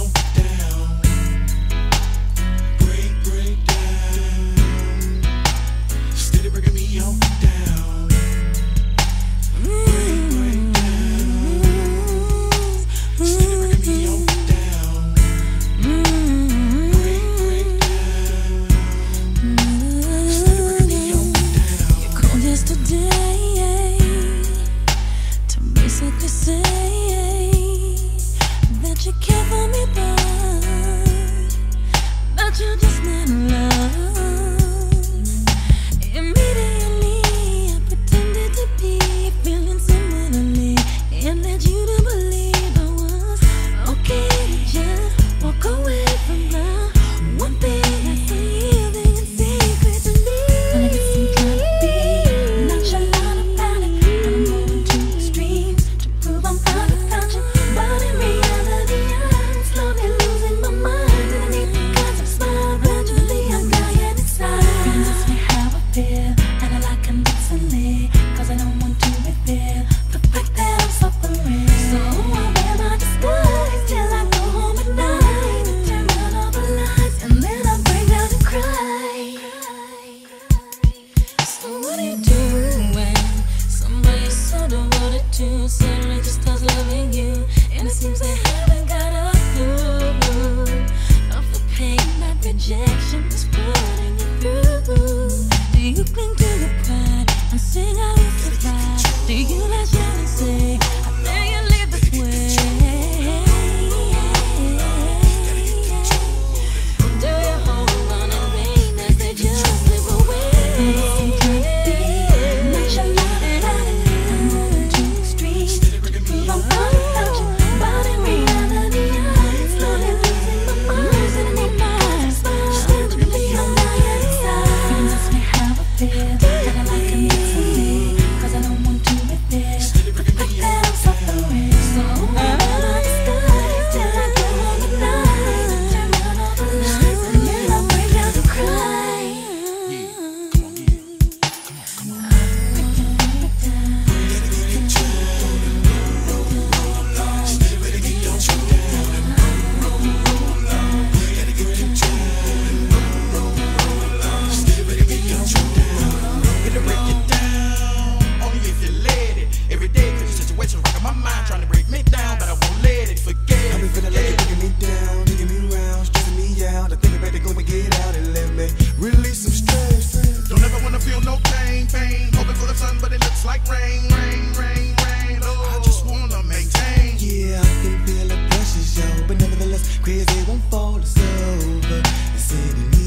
down. What nevertheless, crazy won't fall. It's over.